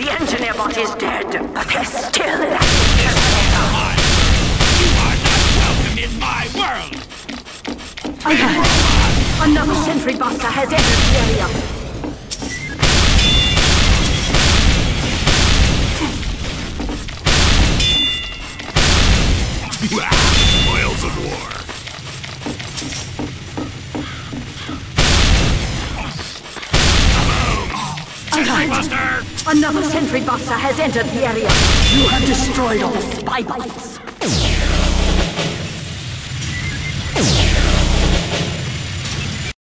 The engineer bot is dead, but they're still action. You are not welcome in my world! Another sentry buster has entered the area. Spoils of war. Sentry Buster! Another sentry buster has entered the area. You have destroyed all the spy bots.